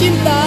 cinta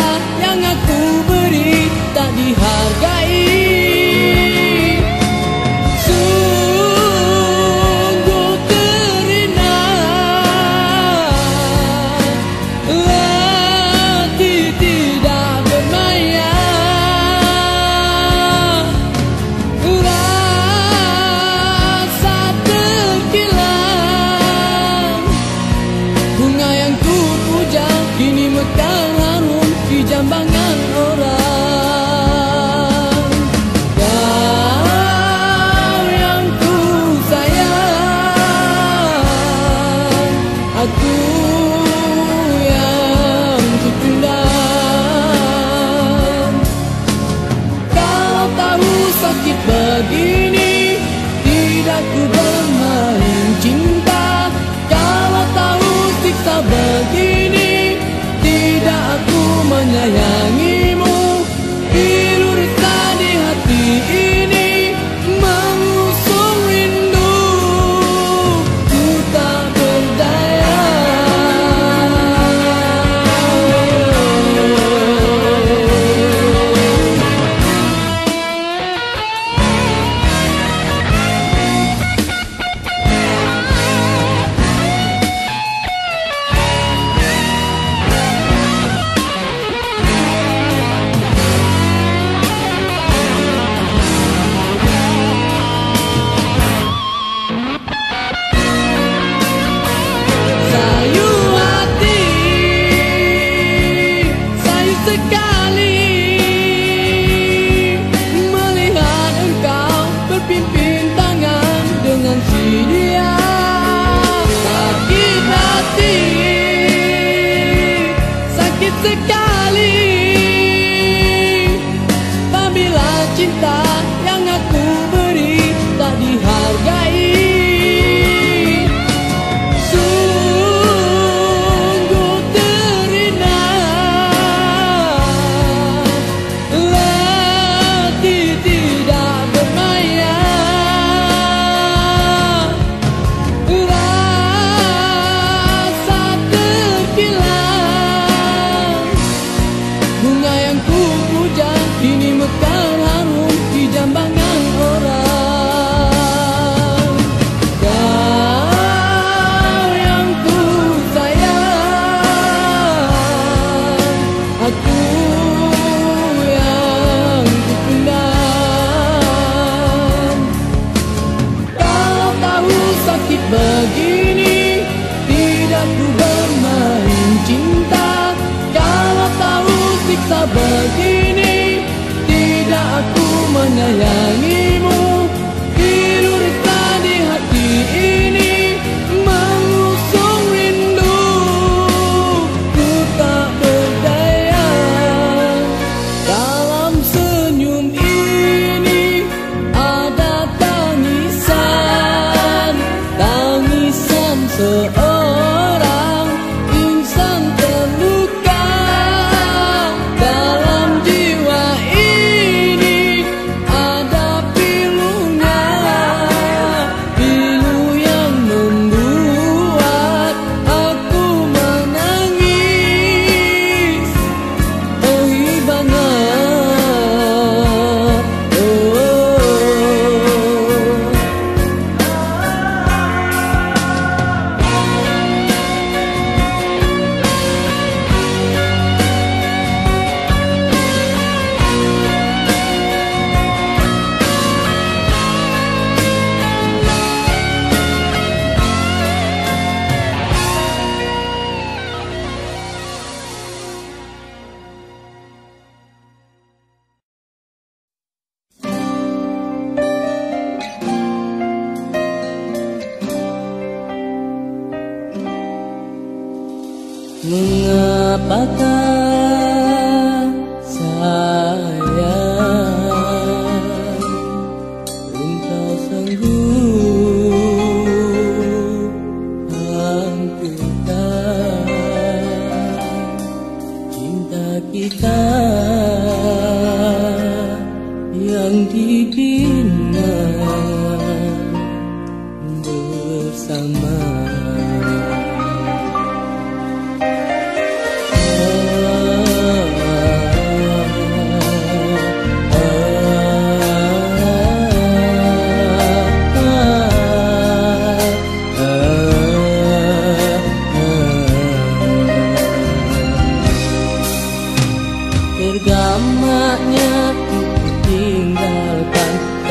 the guy.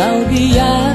到底呀。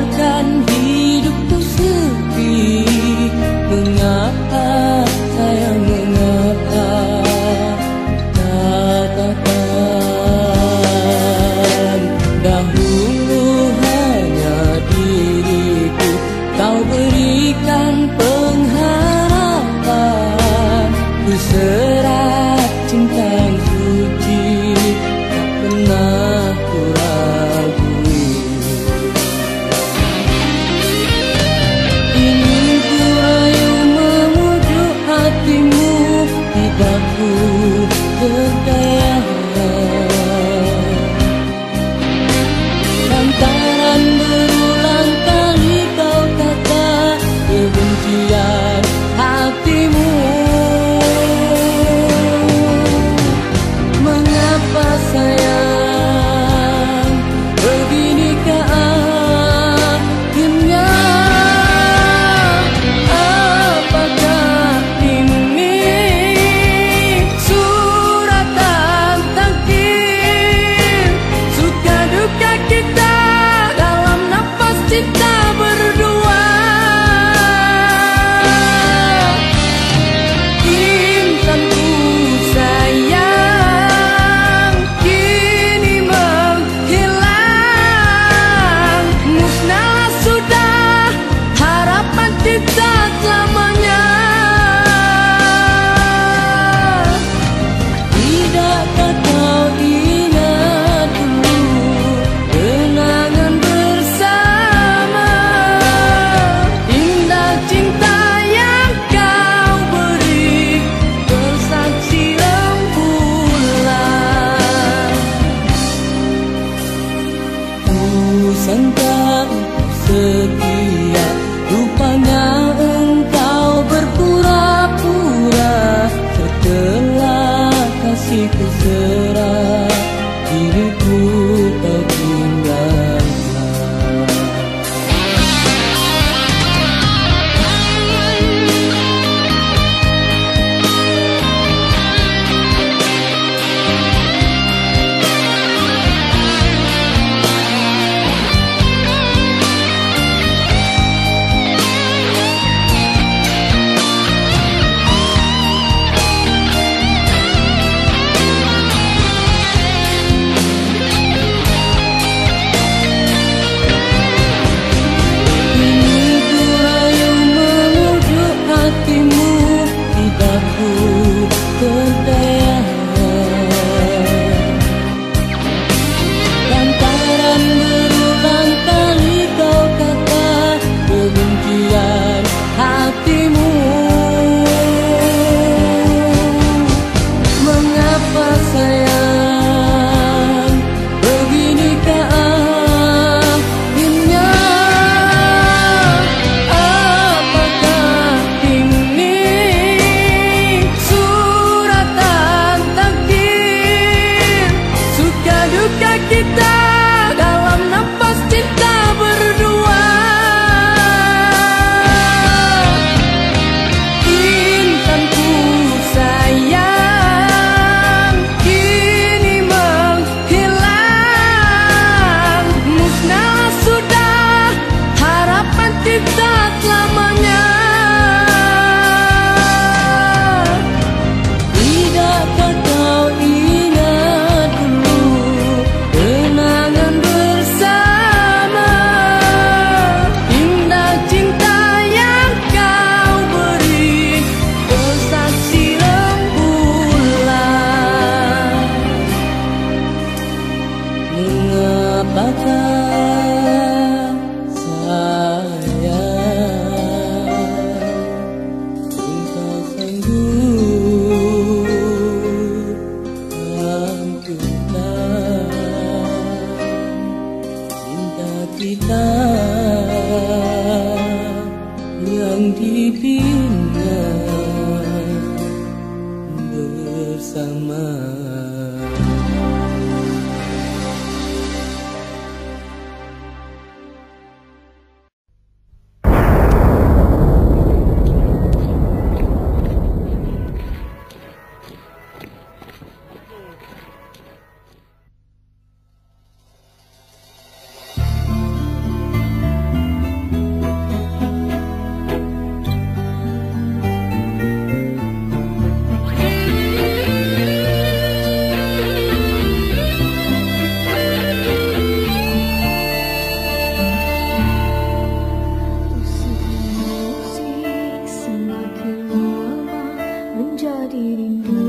You.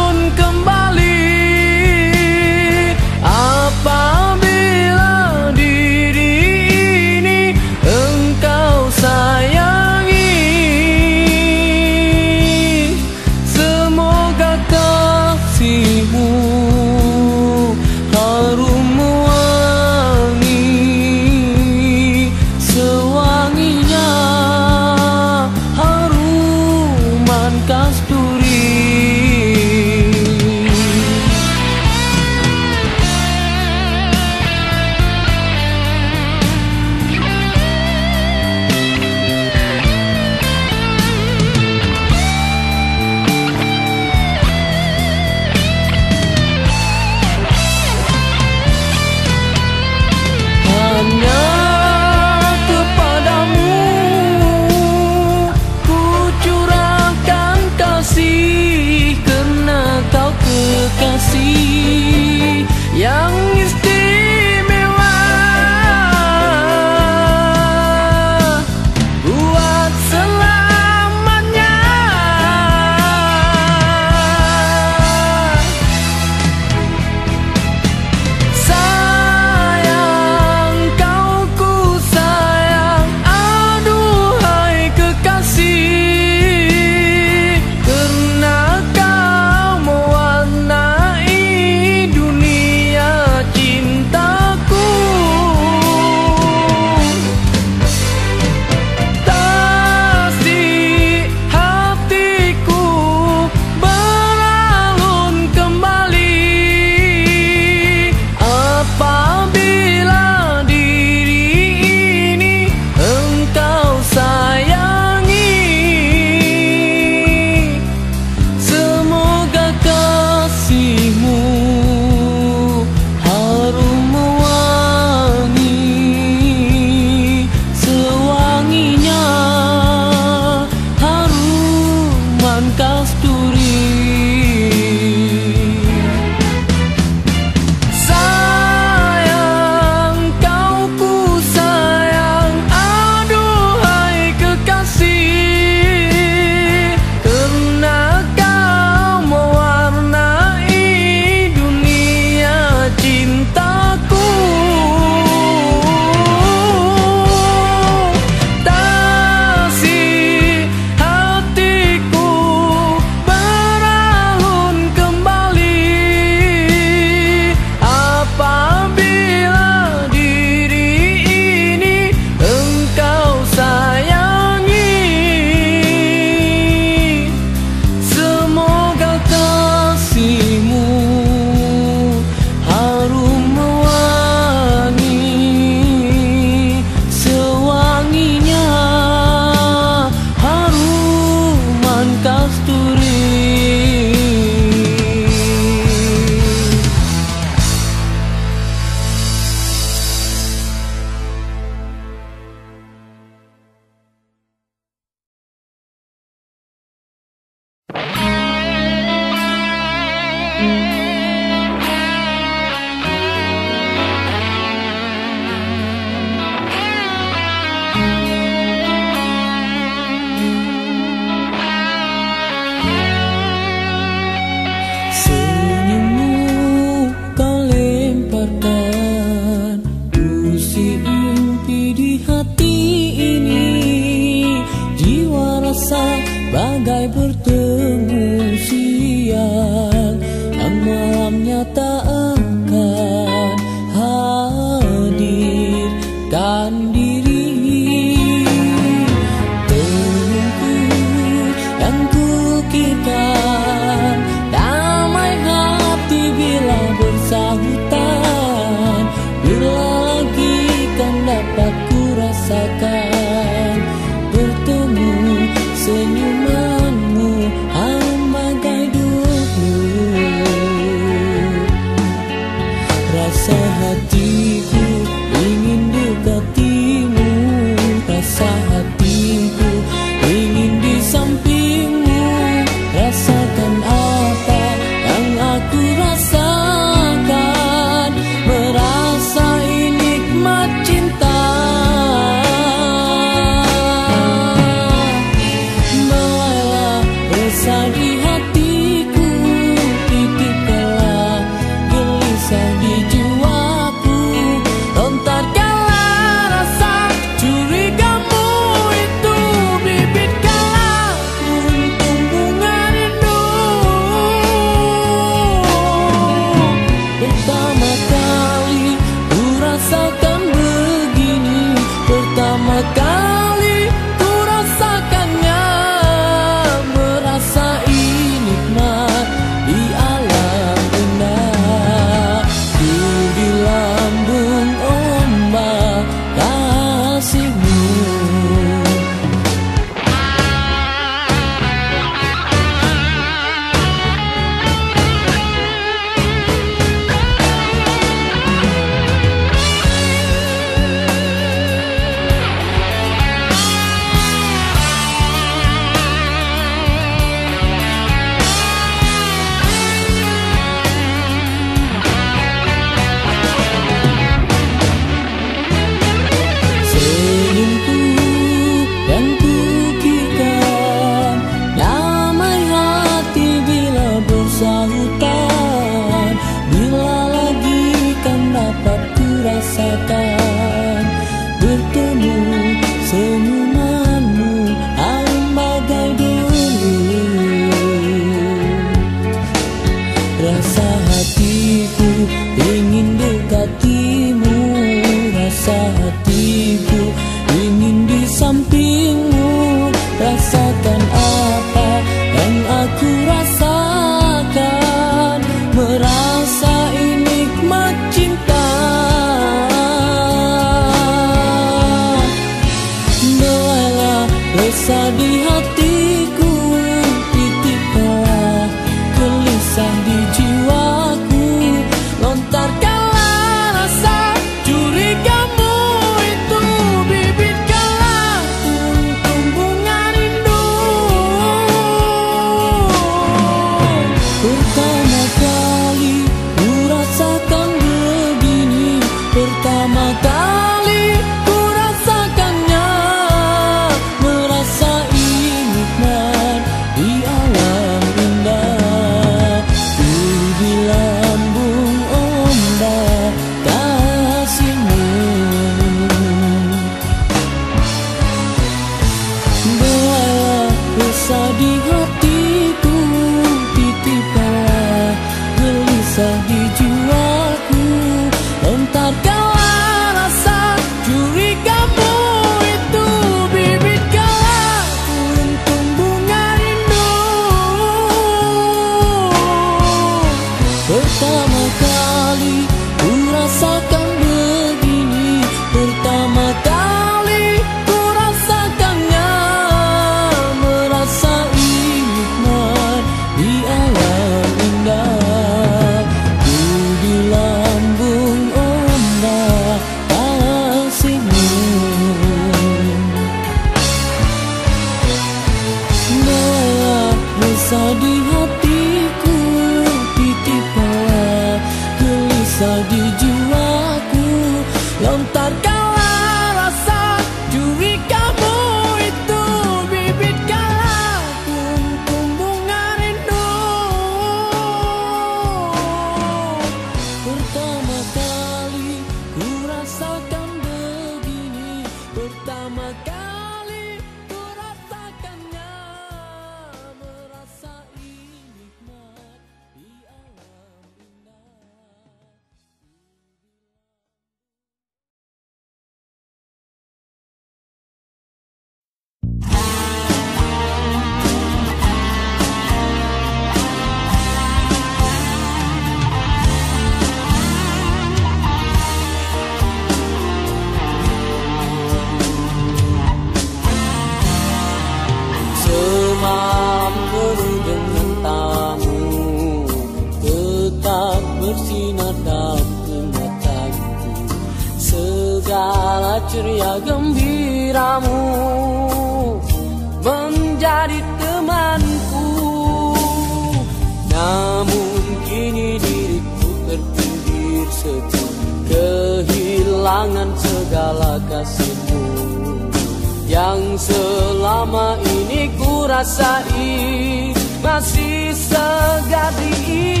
Masih segar diingatan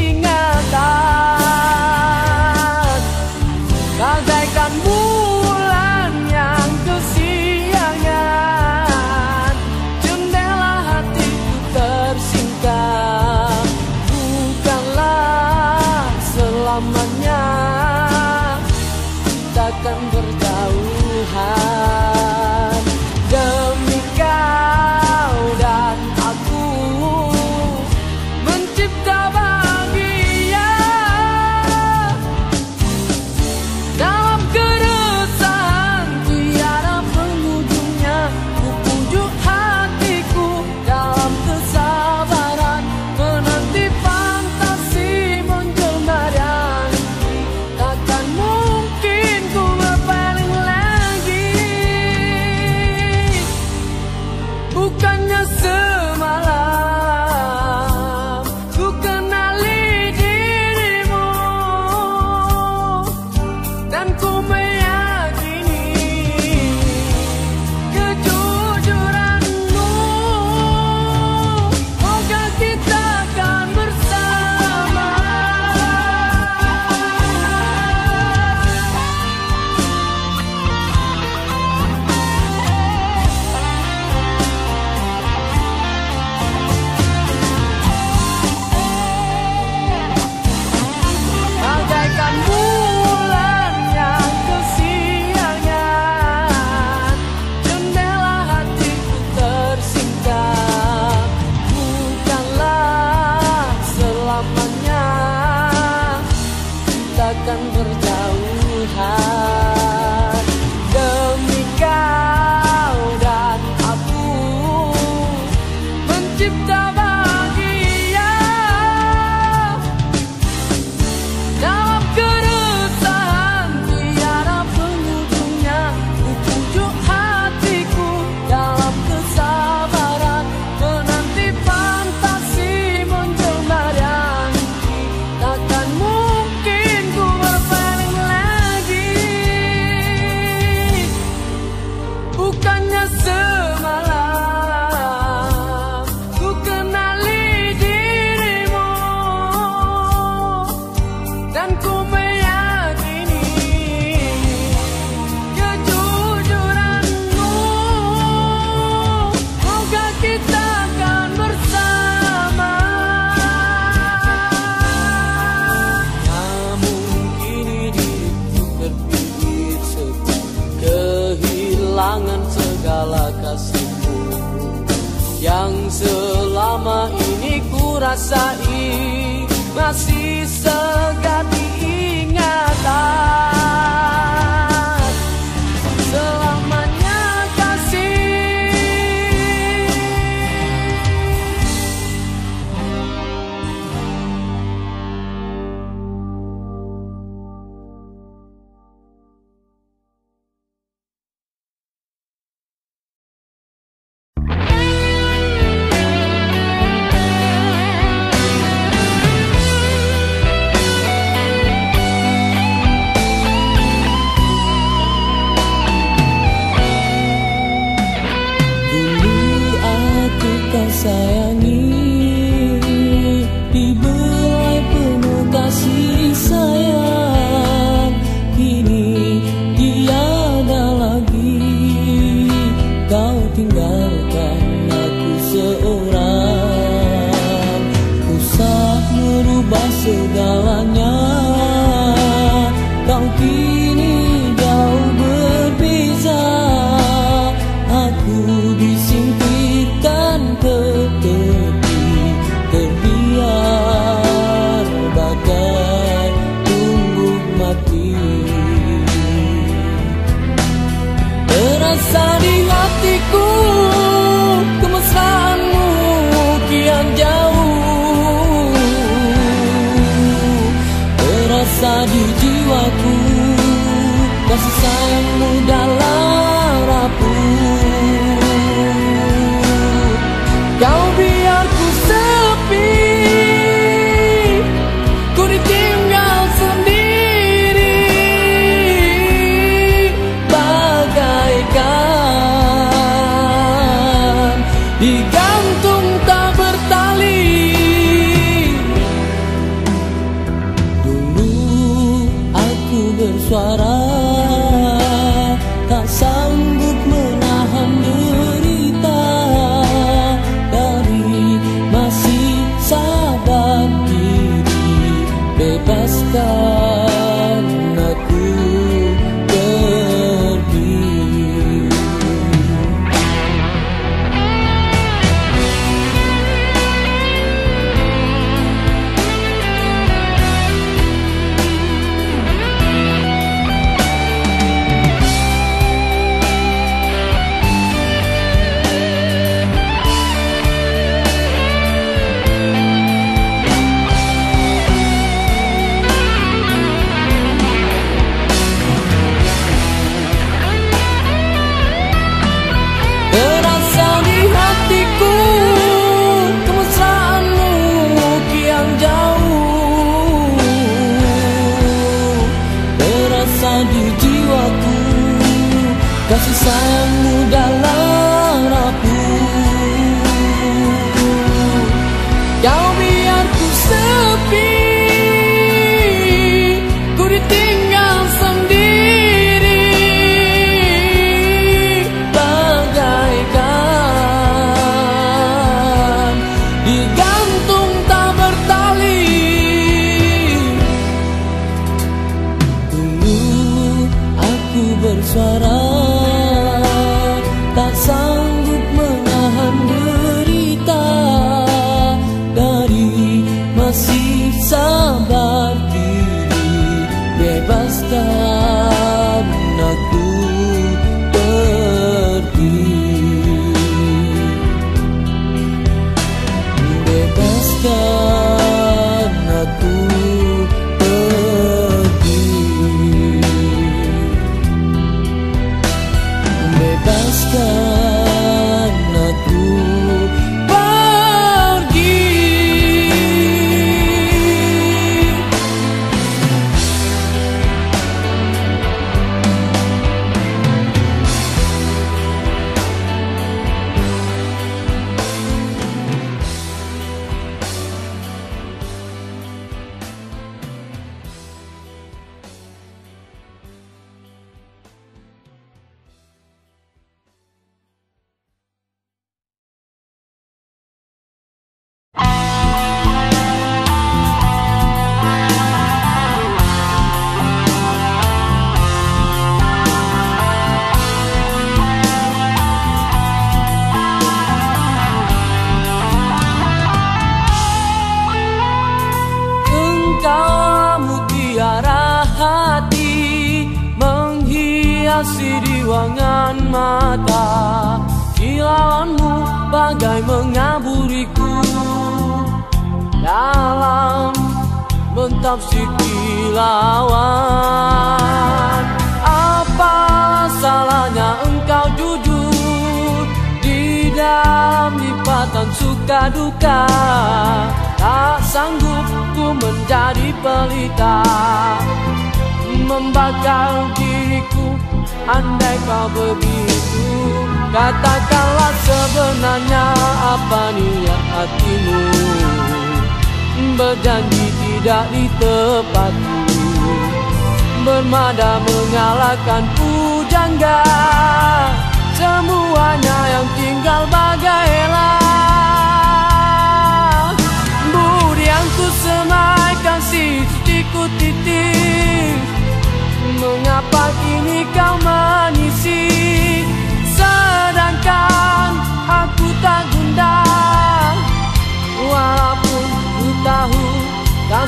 sair, mas se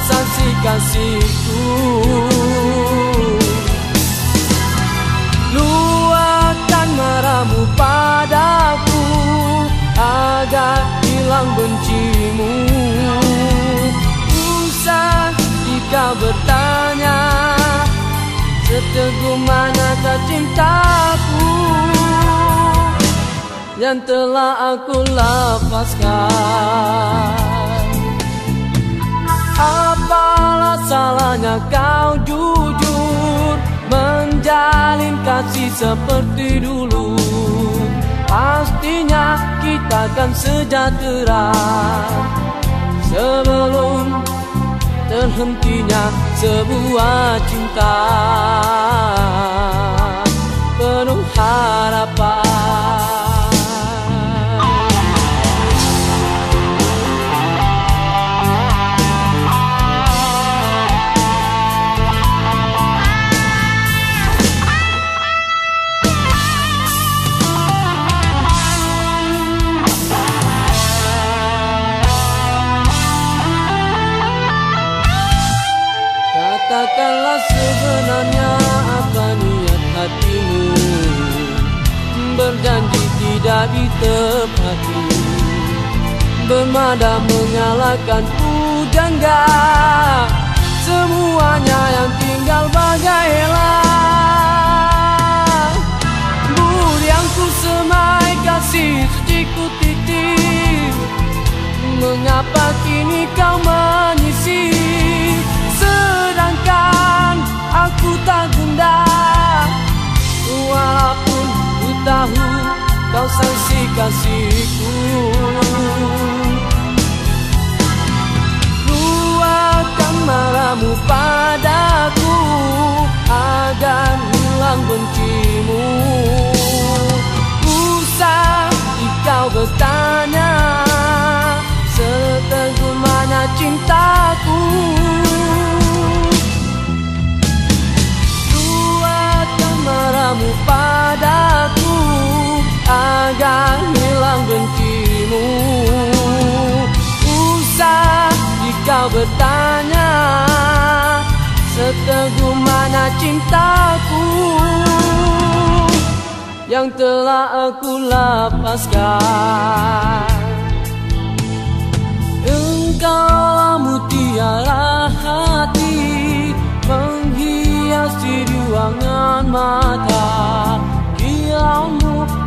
sanksi kasihku Luahkan maramu padaku Agar hilang bencimu. Usah jika bertanya Seteguh manakah cintaku Yang telah aku lapaskan Apalah salahnya kau jujur Menjalin kasih seperti dulu. Pastinya kita akan sejahtera. Sebelum terhentinya sebuah cinta penuh harapan tidak ditepati Bermada mengalahkan pujangga Semuanya yang tinggal bagai yang ku semai kasih suci ku titip. Mengapa kini kau menyisir Sedangkan aku tak gundah Walaupun ku tahu kau sangsi kasihku Luahkan marahmu padaku Agar hilang bencimu. Usah kau bertanya Seteguh mana cintaku? Luahkan marahmu padaku Agar hilang bencimu. Usah jika bertanya Seteguh mana cintaku Yang telah aku lepaskan? Engkau mutiara hati Menghiasi ruangan mata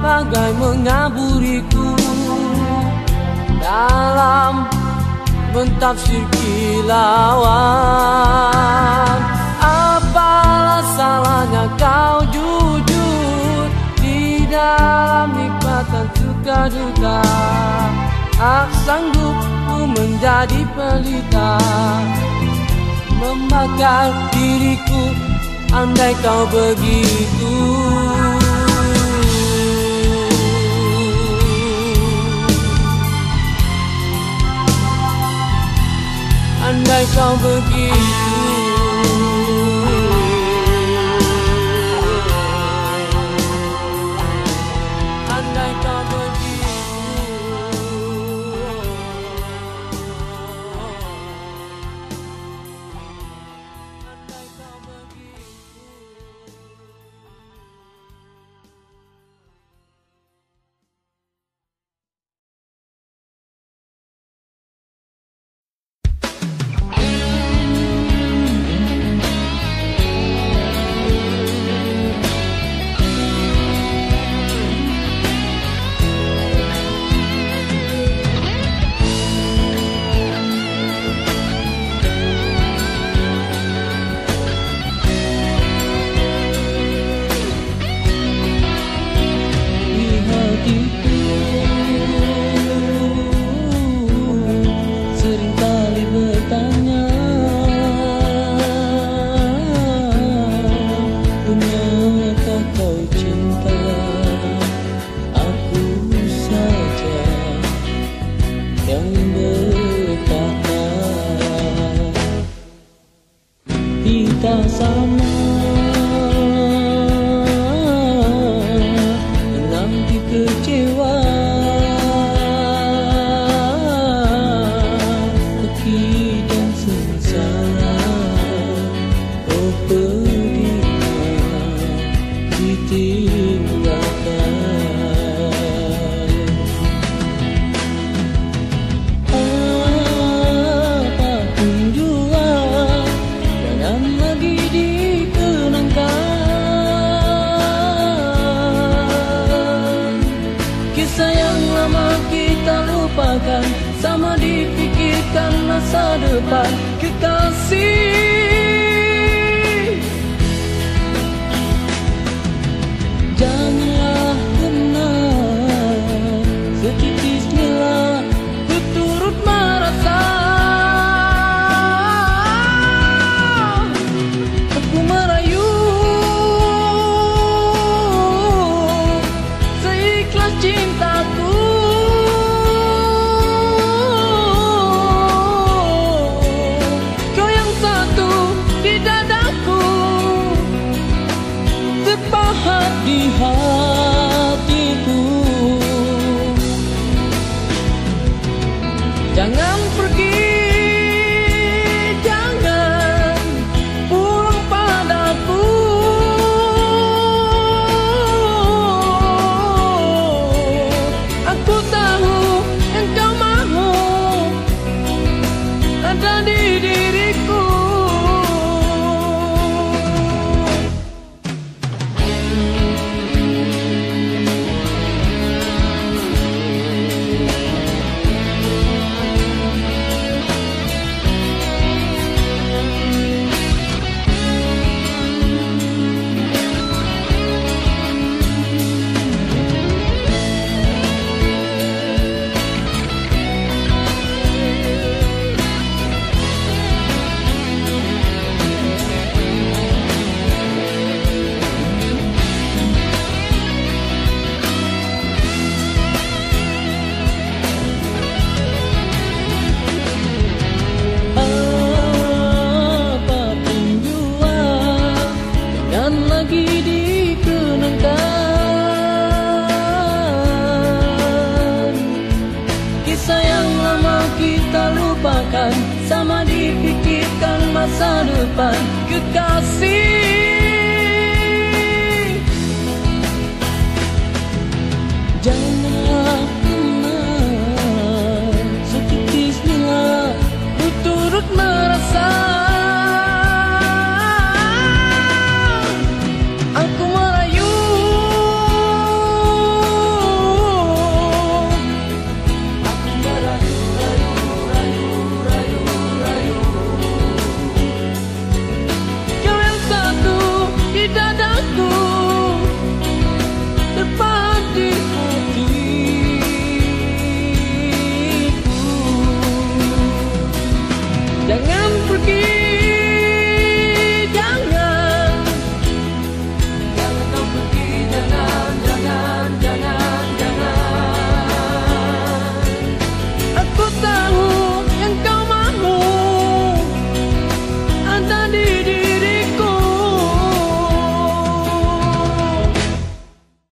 bagai mengaburiku Dalam mentafsir kilauan. Apalah salahnya kau jujur Di dalam nikmatan suka duka Tak sanggup ku menjadi pelita Membakar diriku andai kau begitu Andai kau begitu Andai